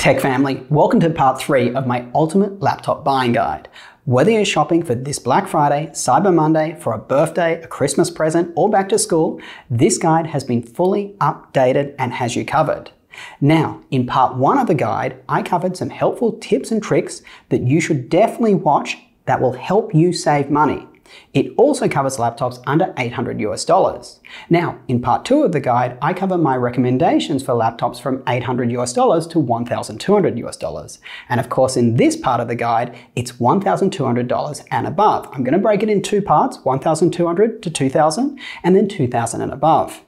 Tech family, welcome to part three of my ultimate laptop buying guide. Whether you're shopping for this Black Friday, Cyber Monday, for a birthday, a Christmas present, or back to school, this guide has been fully updated and has you covered. Now, in part one of the guide, I covered some helpful tips and tricks that you should definitely watch that will help you save money. It also covers laptops under 800 US dollars. Now, in part two of the guide, I cover my recommendations for laptops from 800 US dollars to 1,200 US dollars. And of course, in this part of the guide, it's $1,200 and above. I'm going to break it in two parts, 1,200 to 2,000, and then 2,000 and above.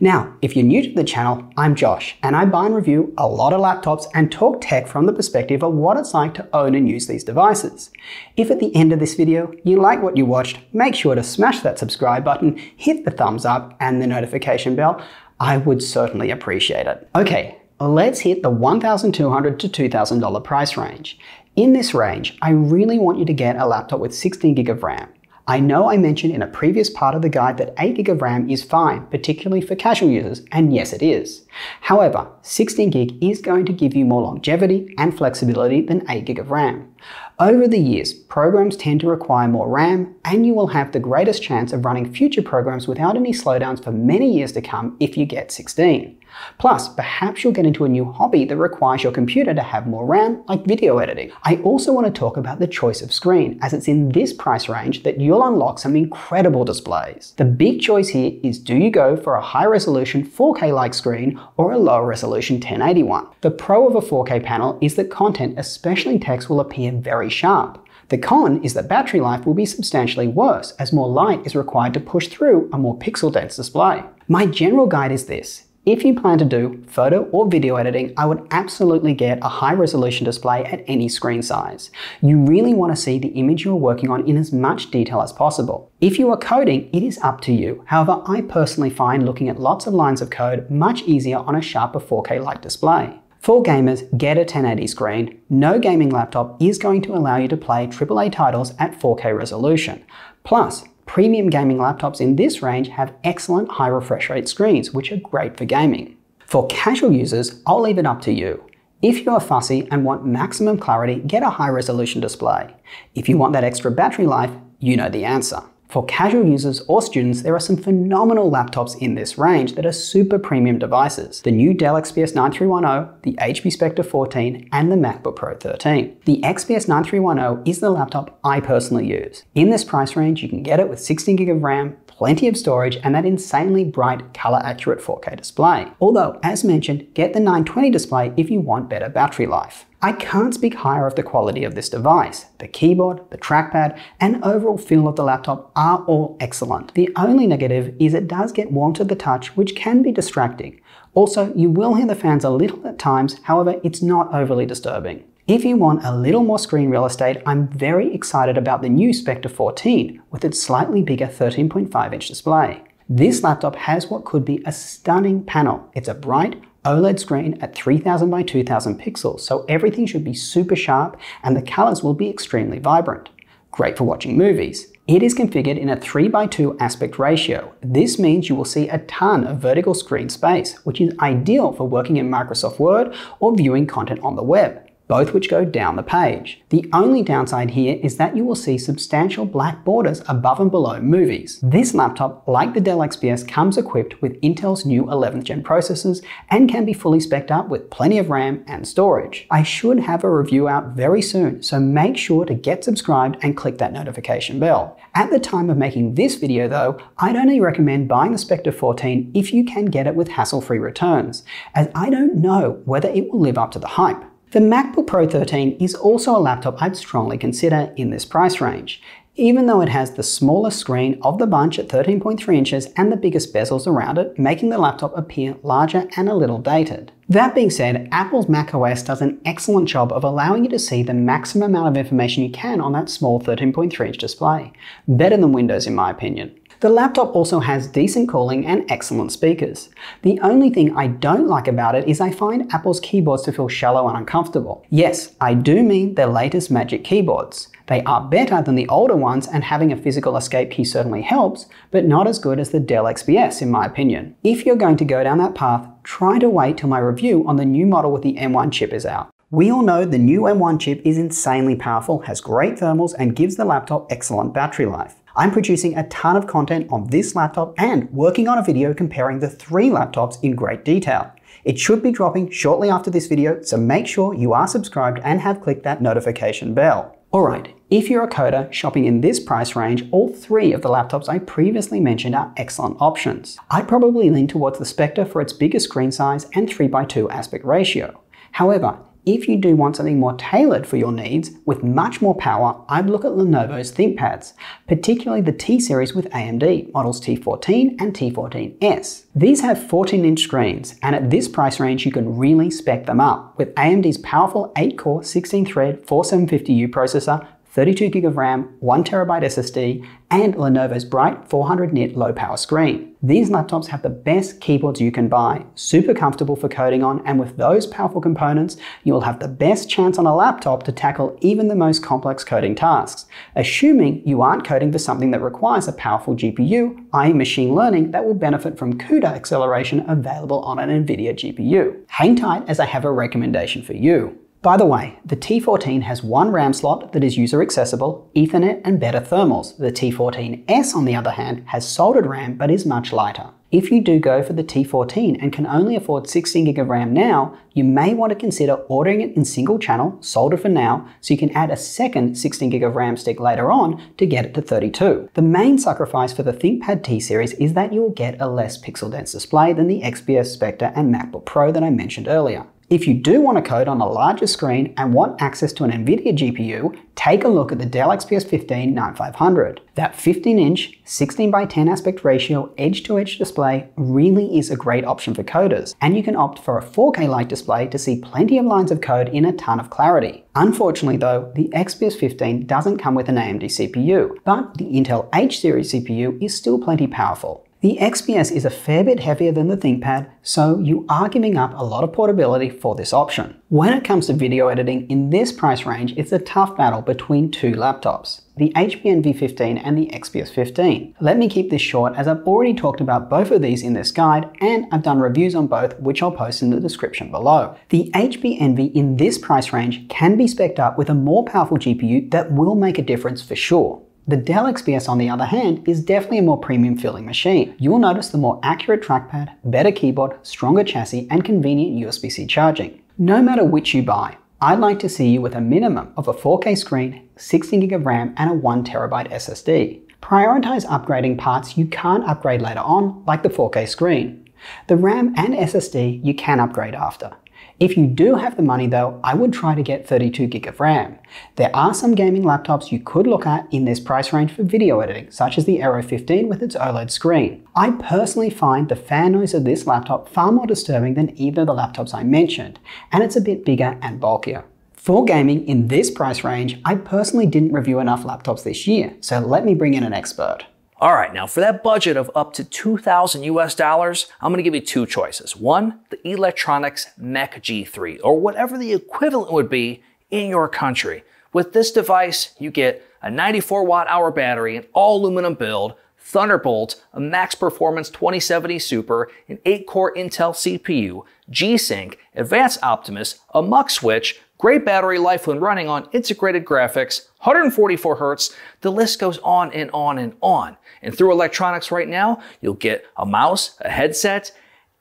Now, if you're new to the channel, I'm Josh, and I buy and review a lot of laptops and talk tech from the perspective of what it's like to own and use these devices. If at the end of this video you like what you watched, make sure to smash that subscribe button, hit the thumbs up and the notification bell. I would certainly appreciate it. Okay, let's hit the 1,200 to $2,000 price range. In this range, I really want you to get a laptop with 16 gig of RAM. I know I mentioned in a previous part of the guide that 8GB of RAM is fine, particularly for casual users, and yes it is. However, 16GB is going to give you more longevity and flexibility than 8GB of RAM. Over the years, programs tend to require more RAM, and you will have the greatest chance of running future programs without any slowdowns for many years to come if you get 16. Plus, perhaps you'll get into a new hobby that requires your computer to have more RAM, like video editing. I also want to talk about the choice of screen, as it's in this price range that you'll unlock some incredible displays. The big choice here is do you go for a high resolution 4K-like screen or a lower resolution 1080 The pro of a 4K panel is that content, especially text, will appear very sharp. The con is that battery life will be substantially worse as more light is required to push through a more pixel dense display. My general guide is this. If you plan to do photo or video editing, I would absolutely get a high resolution display at any screen size. You really want to see the image you're working on in as much detail as possible. If you are coding, it is up to you. However, I personally find looking at lots of lines of code much easier on a sharper 4K-like display. For gamers, get a 1080 screen. No gaming laptop is going to allow you to play AAA titles at 4K resolution. Plus, Premium gaming laptops in this range have excellent high refresh rate screens, which are great for gaming. For casual users, I'll leave it up to you. If you are fussy and want maximum clarity, get a high resolution display. If you want that extra battery life, you know the answer. For casual users or students, there are some phenomenal laptops in this range that are super premium devices. The new Dell XPS 9310, the HP Spectre 14, and the MacBook Pro 13. The XPS 9310 is the laptop I personally use. In this price range, you can get it with 16GB of RAM, plenty of storage, and that insanely bright color accurate 4K display. Although, as mentioned, get the 920 display if you want better battery life. I can't speak higher of the quality of this device. The keyboard, the trackpad, and overall feel of the laptop are all excellent. The only negative is it does get warm to the touch, which can be distracting. Also, you will hear the fans a little at times, however, it's not overly disturbing. If you want a little more screen real estate, I'm very excited about the new Spectre 14 with its slightly bigger 13.5 inch display. This laptop has what could be a stunning panel. It's a bright, OLED screen at 3000 by 2000 pixels, so everything should be super sharp and the colors will be extremely vibrant. Great for watching movies. It is configured in a 3 by 2 aspect ratio. This means you will see a ton of vertical screen space, which is ideal for working in Microsoft Word or viewing content on the web both which go down the page. The only downside here is that you will see substantial black borders above and below movies. This laptop, like the Dell XPS, comes equipped with Intel's new 11th gen processors and can be fully specced up with plenty of RAM and storage. I should have a review out very soon, so make sure to get subscribed and click that notification bell. At the time of making this video though, I'd only recommend buying the Spectre 14 if you can get it with hassle-free returns, as I don't know whether it will live up to the hype. The MacBook Pro 13 is also a laptop I'd strongly consider in this price range, even though it has the smallest screen of the bunch at 13.3 inches and the biggest bezels around it, making the laptop appear larger and a little dated. That being said, Apple's macOS does an excellent job of allowing you to see the maximum amount of information you can on that small 13.3 inch display. Better than Windows in my opinion. The laptop also has decent cooling and excellent speakers. The only thing I don't like about it is I find Apple's keyboards to feel shallow and uncomfortable. Yes, I do mean their latest Magic keyboards. They are better than the older ones and having a physical escape key certainly helps, but not as good as the Dell XPS in my opinion. If you're going to go down that path, try to wait till my review on the new model with the M1 chip is out. We all know the new M1 chip is insanely powerful, has great thermals, and gives the laptop excellent battery life. I'm producing a ton of content on this laptop and working on a video comparing the three laptops in great detail. It should be dropping shortly after this video, so make sure you are subscribed and have clicked that notification bell. Alright, if you're a coder shopping in this price range, all three of the laptops I previously mentioned are excellent options. I'd probably lean towards the Spectre for its bigger screen size and 3x2 aspect ratio. However, if you do want something more tailored for your needs with much more power, I'd look at Lenovo's ThinkPads, particularly the T-series with AMD, models T14 and T14S. These have 14-inch screens, and at this price range you can really spec them up, with AMD's powerful 8-core 16-thread 4750U processor 32GB of RAM, 1TB SSD, and Lenovo's bright 400 nit low power screen. These laptops have the best keyboards you can buy, super comfortable for coding on, and with those powerful components, you'll have the best chance on a laptop to tackle even the most complex coding tasks, assuming you aren't coding for something that requires a powerful GPU, i.e. machine learning that will benefit from CUDA acceleration available on an NVIDIA GPU. Hang tight as I have a recommendation for you. By the way, the T14 has one RAM slot that is user accessible, Ethernet and better thermals. The T14S on the other hand has soldered RAM but is much lighter. If you do go for the T14 and can only afford 16GB of RAM now, you may want to consider ordering it in single channel, soldered for now, so you can add a second 16GB of RAM stick later on to get it to 32. The main sacrifice for the ThinkPad T series is that you will get a less pixel dense display than the XPS Spectre and MacBook Pro that I mentioned earlier. If you do want to code on a larger screen and want access to an NVIDIA GPU, take a look at the Dell XPS 15 9500. That 15-inch, 16 by 10 aspect ratio edge-to-edge -edge display really is a great option for coders, and you can opt for a 4K-like display to see plenty of lines of code in a ton of clarity. Unfortunately though, the XPS 15 doesn't come with an AMD CPU, but the Intel H series CPU is still plenty powerful. The XPS is a fair bit heavier than the ThinkPad, so you are giving up a lot of portability for this option. When it comes to video editing in this price range, it's a tough battle between two laptops, the HP Envy 15 and the XPS 15. Let me keep this short as I've already talked about both of these in this guide and I've done reviews on both which I'll post in the description below. The HP Envy in this price range can be specced up with a more powerful GPU that will make a difference for sure. The Dell XPS on the other hand is definitely a more premium feeling machine. You will notice the more accurate trackpad, better keyboard, stronger chassis, and convenient USB-C charging. No matter which you buy, I'd like to see you with a minimum of a 4K screen, 16GB of RAM, and a 1TB SSD. Prioritize upgrading parts you can't upgrade later on, like the 4K screen. The RAM and SSD you can upgrade after. If you do have the money though, I would try to get 32 gig of RAM. There are some gaming laptops you could look at in this price range for video editing, such as the Aero 15 with its OLED screen. I personally find the fan noise of this laptop far more disturbing than either of the laptops I mentioned, and it's a bit bigger and bulkier. For gaming in this price range, I personally didn't review enough laptops this year, so let me bring in an expert. All right, now for that budget of up to 2000 US dollars, I'm going to give you two choices. One, the Eluktronics Mech G3, or whatever the equivalent would be in your country. With this device, you get a 94 watt hour battery, an all aluminum build, Thunderbolt, a max performance 2070 Super, an 8 core Intel CPU, G-Sync, Advanced Optimus, a Mux switch, great battery life when running on integrated graphics, 144 hertz, the list goes on and on and on. And through Eluktronics right now, you'll get a mouse, a headset,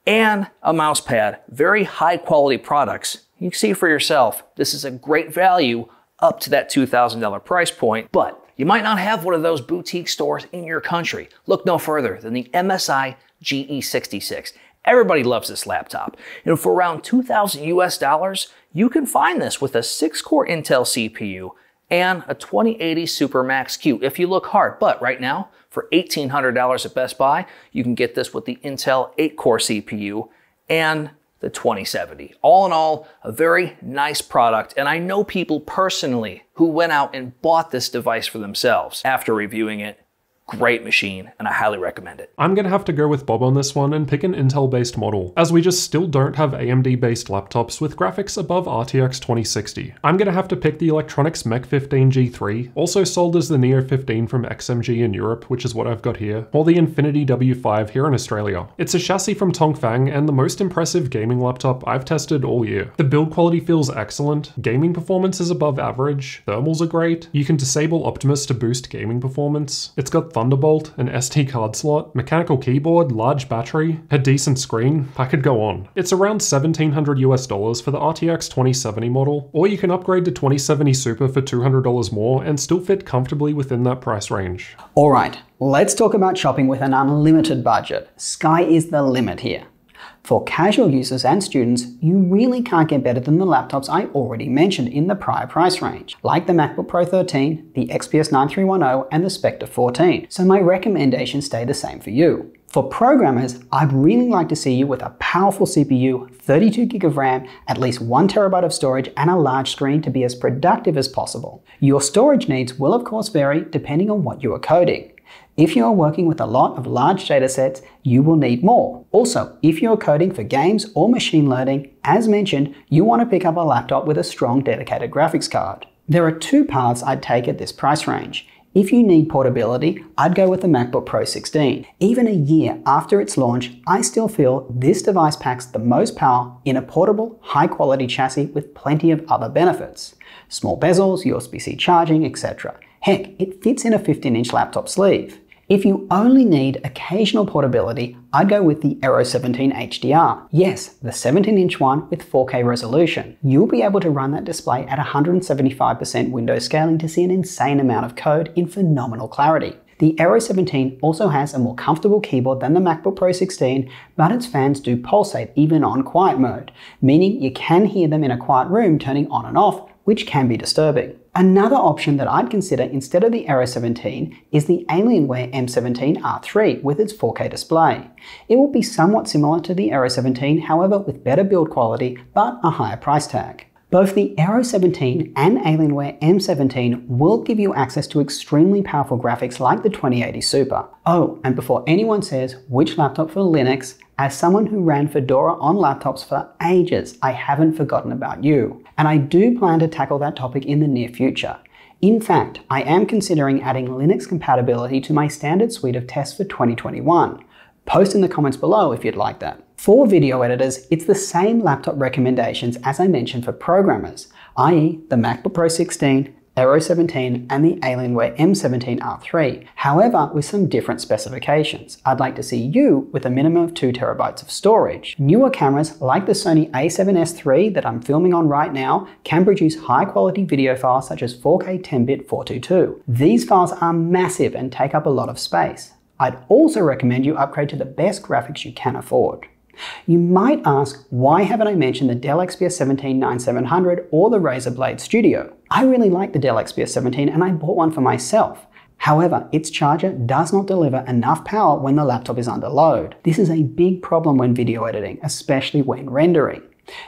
and a mouse pad. Very high quality products. You can see for yourself, this is a great value up to that $2,000 price point, but you might not have one of those boutique stores in your country. Look no further than the MSI GE66. Everybody loves this laptop. And for around 2000 US dollars, you can find this with a 6-core Intel CPU and a 2080 Super Max Q if you look hard. But right now, for $1,800 at Best Buy, you can get this with the Intel 8-core CPU and the 2070. All in all, a very nice product, and I know people personally who went out and bought this device for themselves after reviewing it great machine, and I highly recommend it. I'm gonna have to go with Bob on this one and pick an Intel based model, as we just still don't have AMD based laptops with graphics above RTX 2060. I'm gonna have to pick the Eluktronics Mech 15 G3, also sold as the Neo 15 from XMG in Europe, which is what I've got here, or the Infinity W5 here in Australia. It's a chassis from Tongfang and the most impressive gaming laptop I've tested all year. The build quality feels excellent, gaming performance is above average, thermals are great, you can disable Optimus to boost gaming performance, it's got Thunderbolt, an SD card slot, mechanical keyboard, large battery, a decent screen, I could go on. It's around 1700 US dollars for the RTX 2070 model, or you can upgrade to 2070 Super for $200 more and still fit comfortably within that price range. Alright, let's talk about shopping with an unlimited budget. Sky is the limit here. For casual users and students, you really can't get better than the laptops I already mentioned in the prior price range, like the MacBook Pro 13, the XPS 9310, and the Spectre 14, so my recommendations stay the same for you. For programmers, I'd really like to see you with a powerful CPU, 32GB of RAM, at least 1TB of storage, and a large screen to be as productive as possible. Your storage needs will of course vary depending on what you are coding. If you are working with a lot of large datasets, you will need more. Also, if you are coding for games or machine learning, as mentioned, you want to pick up a laptop with a strong dedicated graphics card. There are two paths I'd take at this price range. If you need portability, I'd go with the MacBook Pro 16. Even a year after its launch, I still feel this device packs the most power in a portable, high quality chassis with plenty of other benefits. Small bezels, USB-C charging, etc. Heck, it fits in a 15 inch laptop sleeve. If you only need occasional portability, I'd go with the Aero 17 HDR. Yes, the 17 inch one with 4K resolution. You'll be able to run that display at 175% window scaling to see an insane amount of code in phenomenal clarity. The Aero 17 also has a more comfortable keyboard than the MacBook Pro 16, but its fans do pulsate even on quiet mode, meaning you can hear them in a quiet room turning on and off, which can be disturbing. Another option that I'd consider instead of the Aero 17 is the Alienware M17 R3 with its 4K display. It will be somewhat similar to the Aero 17, however with better build quality but a higher price tag. Both the Aero 17 and Alienware M17 will give you access to extremely powerful graphics like the 2080 Super. Oh, and before anyone says which laptop for Linux, as someone who ran Fedora on laptops for ages, I haven't forgotten about you. And I do plan to tackle that topic in the near future. In fact, I am considering adding Linux compatibility to my standard suite of tests for 2021. Post in the comments below if you'd like that. For video editors, it's the same laptop recommendations as I mentioned for programmers, i.e. the MacBook Pro 16, Aero 17 and the Alienware M17R3, however with some different specifications. I'd like to see you with a minimum of 2TB of storage. Newer cameras like the Sony a7S III that I'm filming on right now can produce high quality video files such as 4K 10-bit 422. These files are massive and take up a lot of space. I'd also recommend you upgrade to the best graphics you can afford. You might ask, why haven't I mentioned the Dell XPS 17 9700 or the Razer Blade Studio? I really like the Dell XPS 17 and I bought one for myself. However, its charger does not deliver enough power when the laptop is under load. This is a big problem when video editing, especially when rendering.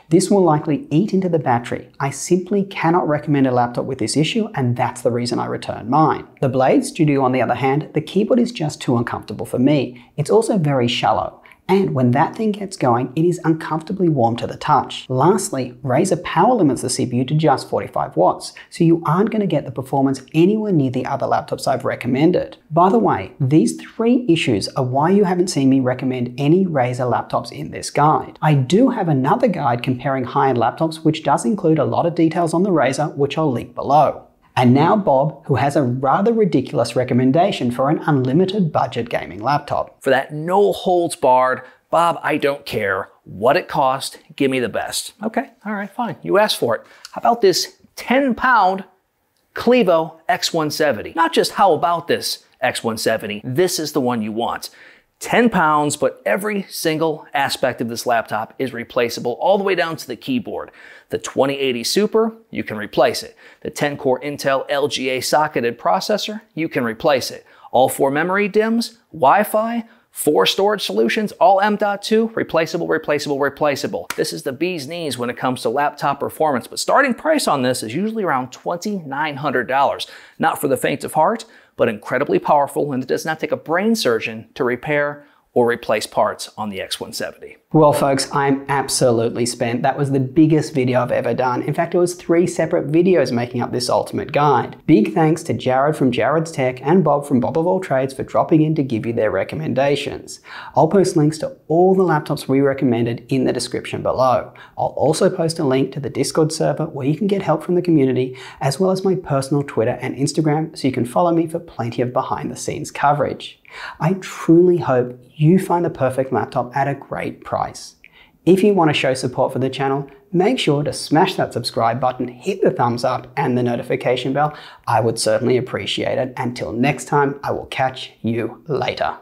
This will likely eat into the battery. I simply cannot recommend a laptop with this issue and that's the reason I returned mine. The Blade Studio on the other hand, the keyboard is just too uncomfortable for me. It's also very shallow. And when that thing gets going, it is uncomfortably warm to the touch. Lastly, Razer power limits the CPU to just 45 watts, so you aren't going to get the performance anywhere near the other laptops I've recommended. By the way, these three issues are why you haven't seen me recommend any Razer laptops in this guide. I do have another guide comparing high-end laptops which does include a lot of details on the Razer, which I'll link below. And now Bob, who has a rather ridiculous recommendation for an unlimited budget gaming laptop. For that no holds barred, Bob, I don't care what it costs, give me the best. Okay, all right, fine. You asked for it. How about this 10 pound Clevo X170? Not just how about this X170, this is the one you want. 10 pounds, but every single aspect of this laptop is replaceable all the way down to the keyboard. The 2080 Super, you can replace it. The 10 core Intel LGA socketed processor, you can replace it. All four memory DIMMs, Wi-Fi, Four storage solutions, all M.2, replaceable, replaceable, replaceable. This is the bee's knees when it comes to laptop performance, but starting price on this is usually around $2,900. Not for the faint of heart, but incredibly powerful and it does not take a brain surgeon to repair or replace parts on the X170. Well folks, I'm absolutely spent. That was the biggest video I've ever done. In fact, it was three separate videos making up this ultimate guide. Big thanks to Jarrod from Jarrod's Tech and Bob from Bob of All Trades for dropping in to give you their recommendations. I'll post links to all the laptops we recommended in the description below. I'll also post a link to the Discord server where you can get help from the community, as well as my personal Twitter and Instagram so you can follow me for plenty of behind the scenes coverage. I truly hope you find the perfect laptop at a great price. If you want to show support for the channel, make sure to smash that subscribe button, hit the thumbs up and the notification bell. I would certainly appreciate it. Until next time, I will catch you later.